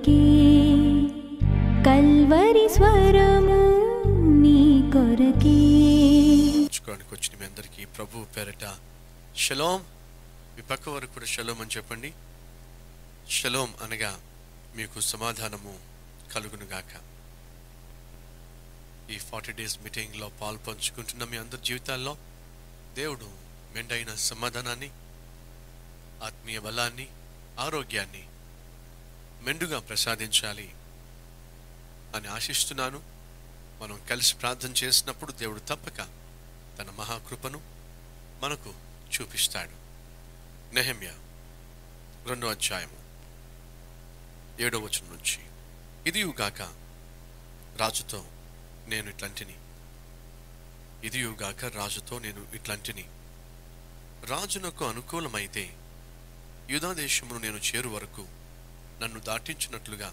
కొరకే కల్వరి స్వరము నీ కొరకే. చూడడానికి వచ్చిన మీ అందరికీ ప్రభు పేరట షలోం. మీ పక్క వరకు కూడా షలోం అని చెప్పండి. షలోం అనగా మీకు సమాధానము కలుగునుగాక. ఈ ఫార్టీ డేస్ మీటింగ్లో పాలు పంచుకుంటున్న మీ అందరి జీవితాల్లో దేవుడు మెండైన సమాధానాన్ని ఆత్మీయ బలాన్ని ఆరోగ్యాన్ని మెండుగా ప్రసాదించాలి అని ఆశిస్తున్నాను. మనం కలిసి ప్రార్థన చేసినప్పుడు దేవుడు తప్పక తన మహాకృపను మనకు చూపిస్తాడు. నెహమ్య రెండో అధ్యాయము ఏడో వచనం నుంచి ఇదియుగాక రాజుతో నేను ఇట్లాంటిని. ఇదియుగాక రాజుతో నేను ఇట్లాంటిని. రాజునకు అనుకూలమైతే యుధాదేశమును నేను చేరు వరకు నన్ను దాటించినట్లుగా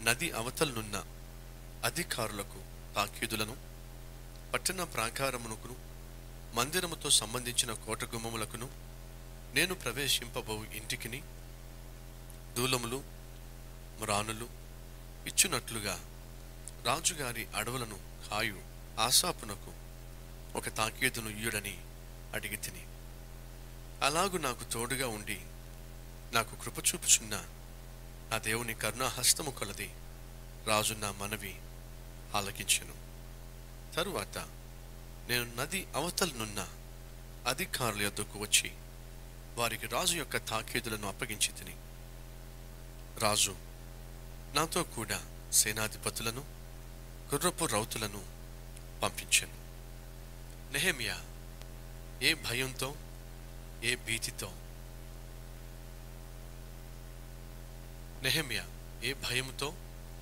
నది అవతలనున్న అధికారులకు తాకీదులను పట్టణ ప్రాకారమునకును మందిరముతో సంబంధించిన కోట గుమ్మములకును నేను ప్రవేశింపబో ఇంటికిని దూలములు మ్రానులు ఇచ్చునట్లుగా రాజుగారి అడవులను కాయు ఆశాపునకు ఒక తాకీదును ఇయ్యుడని అడిగి తిని అలాగు నాకు తోడుగా ఉండి నాకు కృప చూపుచున్న నా దేవుని కరుణాహస్తము కొలది. రాజు నా మనవి ఆలకించను. తరువాత నేను నది అవతలనున్న అధికారుల యొద్దకు వచ్చి వారికి రాజు యొక్క తాకీదులను అప్పగించి తిని. రాజు నాతో కూడా సేనాధిపతులను గుర్రపు రౌతులను పంపించాను. నెహమియా ఏ భయంతో ఏ భీతితో నెహమియా ఏ భయంతో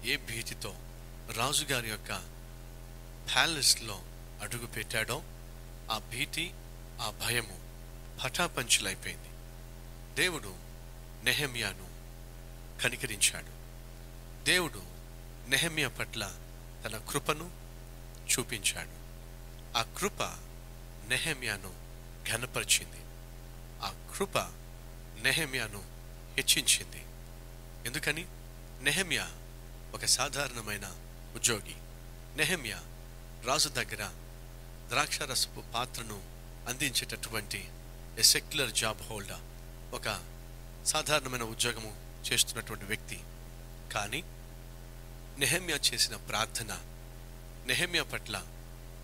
ఏ భీతితో రాజుగారి యొక్క ప్యాలెస్లో అడుగు పెట్టాడో ఆ భీతి ఆ భయము హఠాపంచులైపోయింది. దేవుడు నెహమ్యాను కనికరించాడు. దేవుడు నెహమియా పట్ల తన కృపను చూపించాడు. ఆ కృప నెహమ్యాను ఘనపరిచింది. ఆ కృప నెహమ్యాను హెచ్చించింది. ఎందుకని? నెహమ్యా ఒక సాధారణమైన ఉద్యోగి. నెహమ్యా రాజు దగ్గర ద్రాక్షరసపు పాత్రను అందించేటటువంటి ఎ సెక్యులర్ జాబ్ హోల్డర్ ఒక సాధారణమైన ఉద్యోగము చేస్తున్నటువంటి వ్యక్తి. కానీ నెహమ్యా చేసిన ప్రార్థన నెహమ్యా పట్ల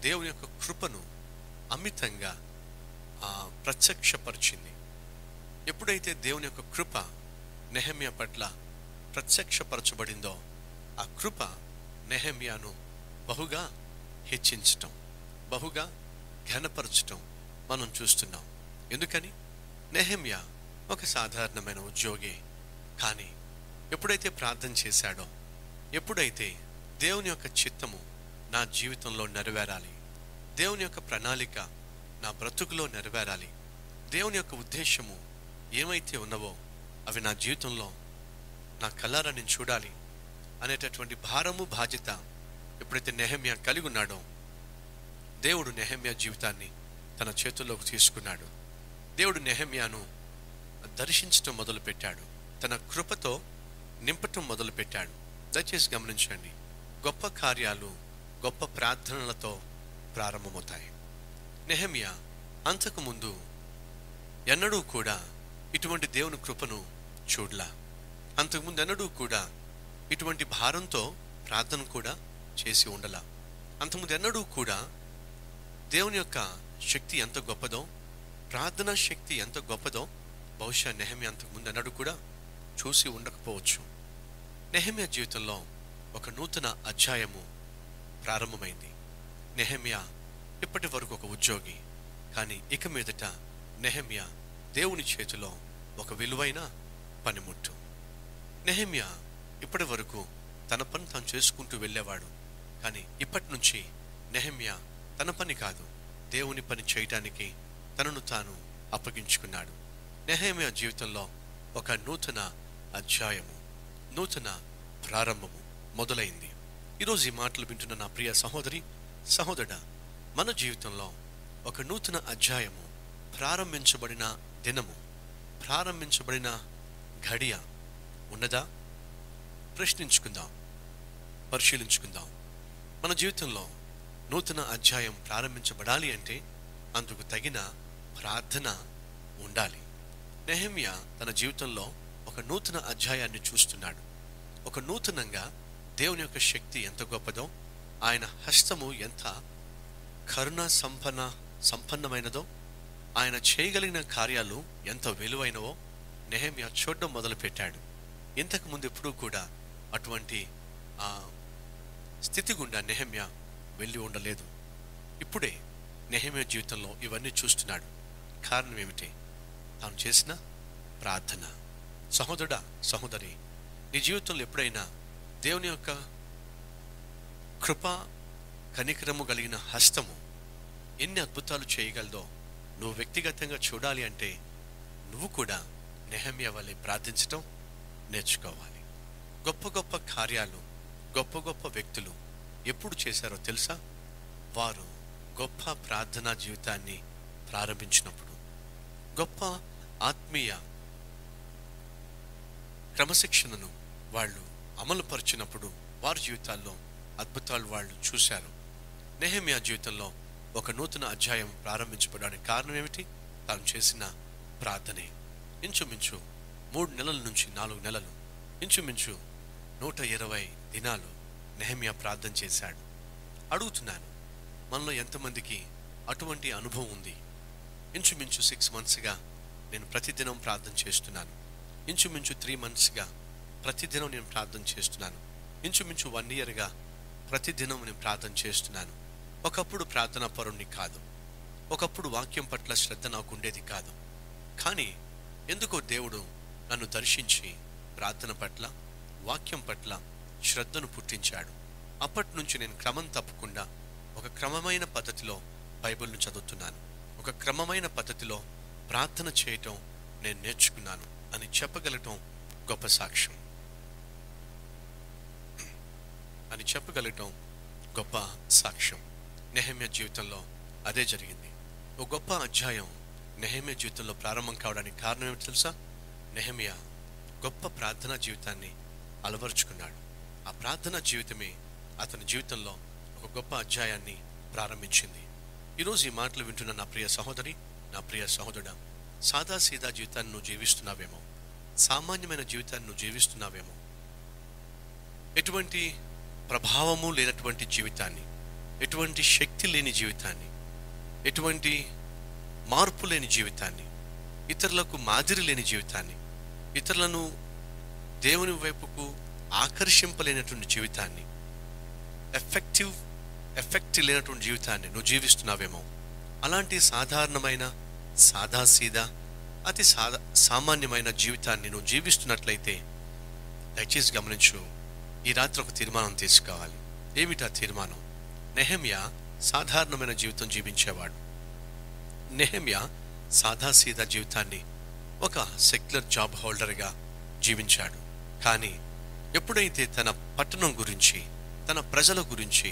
దేవుని యొక్క కృపను అమితంగా ఆ, ప్రత్యక్షపరిచింది. ఎప్పుడైతే దేవుని యొక్క కృప నెహమ్యా పట్ల ప్రత్యక్షపరచబడిందో ఆ కృప నెహమ్యాను బహుగా హెచ్చించటం బహుగా ఘనపరచటం మనం చూస్తున్నాం. ఎందుకని? నెహమ్యా ఒక సాధారణమైన ఉద్యోగి కానీ ఎప్పుడైతే ప్రార్థన చేశాడో ఎప్పుడైతే దేవుని యొక్క చిత్తము నా జీవితంలో నెరవేరాలి దేవుని యొక్క ప్రణాళిక నా బ్రతుకులో నెరవేరాలి దేవుని యొక్క ఉద్దేశము ఏమైతే ఉన్నవో అవి నా జీవితంలో నా కళ్ళారా నేను చూడాలి అనేటటువంటి భారము బాధ్యత ఎప్పుడైతే నెహమ్య కలిగి ఉన్నాడో దేవుడు నెహమ్య జీవితాన్ని తన చేతుల్లోకి తీసుకున్నాడు. దేవుడు నెహమ్యాను దర్శించటం మొదలుపెట్టాడు. తన కృపతో నింపటం మొదలుపెట్టాడు. దయచేసి గమనించండి గొప్ప కార్యాలు గొప్ప ప్రార్థనలతో ప్రారంభమవుతాయి. నెహమ్యా అంతకుముందు ఎన్నడూ కూడా ఇటువంటి దేవుని కృపను చూడలా. అంతకుముందు ఎన్నడూ కూడా ఇటువంటి భారంతో ప్రార్థన కూడా చేసి ఉండలా. అంతకుముందు ఎన్నడూ కూడా దేవుని యొక్క శక్తి ఎంత గొప్పదో ప్రార్థనా శక్తి ఎంత గొప్పదో బహుశా నెహమి అంతకుముందు ఎన్నడూ కూడా చూసి ఉండకపోవచ్చు. నెహమియా జీవితంలో ఒక నూతన అధ్యాయము ప్రారంభమైంది. నెహమియా ఇప్పటి వరకు ఒక ఉద్యోగి కానీ ఇక మీదట నెహమియా దేవుని చేతిలో ఒక విలువైన పనిముట్టు. నెహమ్య ఇప్పటి వరకు తన పని తాను చేసుకుంటూ వెళ్ళేవాడు. కానీ ఇప్పటి నుంచి నెహమ్య తన పని కాదు దేవుని పని చేయటానికి తనను తాను అప్పగించుకున్నాడు. నెహమ్య జీవితంలో ఒక నూతన అధ్యాయము నూతన ప్రారంభము మొదలైంది. ఈరోజు ఈ మాటలు వింటున్న నా ప్రియ సహోదరి సహోదర మన జీవితంలో ఒక నూతన అధ్యాయము ప్రారంభించబడిన దినము ప్రారంభించబడిన ఘడియ ఉన్నదా? ప్రశ్నించుకుందాం. పరిశీలించుకుందాం. మన జీవితంలో నూతన అధ్యాయం ప్రారంభించబడాలి అంటే అందుకు తగిన ప్రార్థన ఉండాలి. నెహమ్య తన జీవితంలో ఒక నూతన అధ్యాయాన్ని చూస్తున్నాడు. ఒక నూతనంగా దేవుని యొక్క శక్తి ఎంత గొప్పదో ఆయన హస్తము ఎంత కరుణ సంపన్న సంపన్నమైనదో ఆయన చేయగలిగిన కార్యాలు ఎంత విలువైనవో నెహమ్య చూడడం మొదలుపెట్టాడు. ఇంతకు ముందు ఎప్పుడూ కూడా అటువంటి ఆ స్థితి గుండా నెహమ్య వెళ్ళి ఉండలేదు. ఇప్పుడే నెహమ్య జీవితంలో ఇవన్నీ చూస్తున్నాడు. కారణం ఏమిటి? తాను చేసిన ప్రార్థన. సహోదరుడా సహోదరి నీ జీవితంలో ఎప్పుడైనా దేవుని యొక్క కృప కనికరము కలిగిన హస్తము ఎన్ని అద్భుతాలు చేయగలదో నువ్వు వ్యక్తిగతంగా చూడాలి అంటే నువ్వు కూడా నెహమ్య వల్లే ప్రార్థించటం నేర్చుకోవాలి. గొప్ప గొప్ప కార్యాలు గొప్ప గొప్ప వ్యక్తులు ఎప్పుడు చేశారో తెలుసా? వారు గొప్ప ప్రార్థనా జీవితాన్ని ప్రారంభించినప్పుడు. గొప్ప ఆత్మీయ క్రమశిక్షణను వాళ్ళు అమలుపరిచినప్పుడు వారి జీవితాల్లో అద్భుతాలు వాళ్ళు చూశారు. నెహమియా జీవితంలో ఒక నూతన అధ్యాయం ప్రారంభించబడడానికి కారణం ఏమిటి? తాను చేసిన ప్రార్థనే. ఇంచుమించు మూడు నెలల నుంచి నాలుగు నెలలు ఇంచుమించు నూట ఇరవై దినాలు నెహమ్యా ప్రార్థన చేశాడు. అడుగుతున్నాను మనలో ఎంతమందికి అటువంటి అనుభవం ఉంది? ఇంచుమించు సిక్స్ మంత్స్గా నేను ప్రతిదినం ప్రార్థన చేస్తున్నాను. ఇంచుమించు త్రీ మంత్స్గా ప్రతిదినం నేను ప్రార్థన చేస్తున్నాను. ఇంచుమించు వన్ ఇయర్గా ప్రతిదినం నేను ప్రార్థన చేస్తున్నాను. ఒకప్పుడు ప్రార్థన పరుణ్ణి కాదు. ఒకప్పుడు వాక్యం పట్ల శ్రద్ధ నాకు ఉండేది కాదు. కానీ ఎందుకో దేవుడు నన్ను దర్శించి ప్రార్థన పట్ల వాక్యం పట్ల శ్రద్ధను పుట్టించాడు. అప్పటి నుంచి నేను క్రమం తప్పకుండా ఒక క్రమమైన పద్ధతిలో బైబిల్ను చదువుతున్నాను. ఒక క్రమమైన పద్ధతిలో ప్రార్థన చేయటం నేను నేర్చుకున్నాను అని చెప్పగలటం గొప్ప సాక్ష్యం. అని చెప్పగలటం గొప్ప సాక్ష్యం. నెహమ్య జీవితంలో అదే జరిగింది. ఒక గొప్ప అధ్యాయం నెహమ్య జీవితంలో ప్రారంభం కావడానికి కారణం ఏమిటి తెలుసా? నెహమియా గొప్ప ప్రార్థనా జీవితాన్ని అలవరుచుకున్నాడు. ఆ ప్రార్థనా జీవితమే అతని జీవితంలో ఒక గొప్ప అధ్యాయాన్ని ప్రారంభించింది. ఈరోజు ఈ మాటలు వింటున్న నా ప్రియ సహోదరి నా ప్రియ సహోదరుడా సాదా సీదా జీవితాన్ని నువ్వు జీవిస్తున్నావేమో? సామాన్యమైన జీవితాన్ని నువ్వు జీవిస్తున్నావేమో? ఎటువంటి ప్రభావము లేనటువంటి జీవితాన్ని ఎటువంటి శక్తి లేని జీవితాన్ని ఎటువంటి మార్పు లేని జీవితాన్ని ఇతరులకు మాదిరి లేని జీవితాన్ని ఇతరులను దేవుని వైపుకు ఆకర్షింపలేనటువంటి జీవితాన్ని ఎఫెక్టివ్ ఎఫెక్ట్ లేనటువంటి జీవితాన్ని నువ్వు జీవిస్తున్నావేమో. అలాంటి సాధారణమైన సాదాసీదా అతి సాదా సామాన్యమైన జీవితాన్ని నువ్వు జీవిస్తున్నట్లయితే దయచేసి గమనించు ఈ రాత్రి ఒక తీర్మానం తీసుకోవాలి. ఏమిటా తీర్మానం? నెహమ్య సాధారణమైన జీవితం జీవించేవాడు. నెహమ్య సాదాసీదా జీవితాన్ని ఒక సెక్యులర్ జాబ్ హోల్డర్గా జీవించాడు. కానీ ఎప్పుడైతే తన పట్టణం గురించి తన ప్రజల గురించి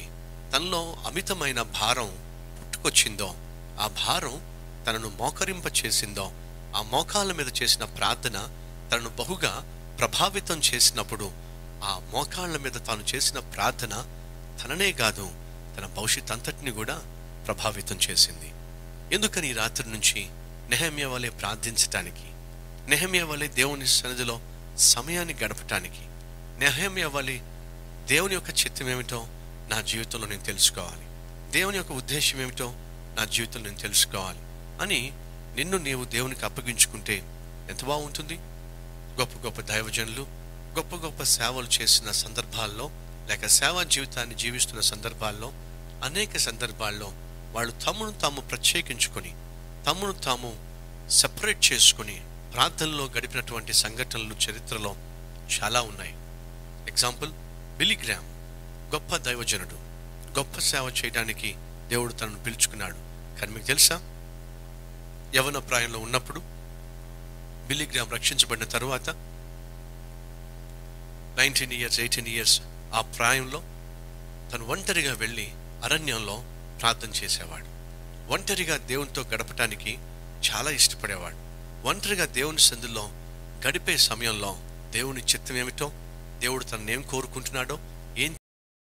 తనలో అమితమైన భారం పుట్టుకొచ్చిందో ఆ భారం తనను మోకరింప చేసిందో ఆ మోకాల మీద చేసిన ప్రార్థన తనను బహుగా ప్రభావితం చేసినప్పుడు ఆ మోకాళ్ళ మీద తాను చేసిన ప్రార్థన తననే కాదు తన భవిష్యత్ అంతటిని కూడా ప్రభావితం చేసింది. ఎందుకని ఈ రాత్రి నుంచి నెహమ్య వలె ప్రార్థించటానికి నెహమ్య వలె దేవుని సన్నిధిలో సమయాన్ని గడపటానికి నెహమ్య వలె దేవుని యొక్క చిత్తం ఏమిటో నా జీవితంలో నేను తెలుసుకోవాలి. దేవుని యొక్క ఉద్దేశం ఏమిటో నా జీవితంలో నేను తెలుసుకోవాలి అని నిన్ను నీవు దేవునికి అప్పగించుకుంటే ఎంత బాగుంటుంది? గొప్ప గొప్ప దైవజనులు గొప్ప గొప్ప సేవలు చేసిన సందర్భాల్లో లేక సేవా జీవితాన్ని జీవిస్తున్న సందర్భాల్లో అనేక సందర్భాల్లో వాళ్ళు తమను తాము ప్రత్యేకించుకొని తమను తాము సపరేట్ చేసుకుని ప్రార్థనలో గడిపినటువంటి సంఘటనలు చరిత్రలో చాలా ఉన్నాయి. ఎగ్జాంపుల్ బిలిగ్రామ్ గొప్ప దైవజనుడు. గొప్ప సేవ చేయడానికి దేవుడు తనను పిలుచుకున్నాడు. కానీ మీకు తెలుసా? యవన ప్రాయంలో ఉన్నప్పుడు బిలిగ్రామ్ రక్షించబడిన తరువాత నైన్టీన్ ఇయర్స్ ఎయిటీన్ ఇయర్స్ ఆ ప్రాయంలో తను ఒంటరిగా వెళ్ళి అరణ్యంలో ప్రార్థన చేసేవాడు. ఒంటరిగా దేవునితో గడపటానికి చాలా ఇష్టపడేవాడు. ఒంటరిగా దేవుని సందులో గడిపే సమయంలో దేవుని చిత్తం ఏమిటో దేవుడు తననేం ఏం కోరుకుంటున్నాడో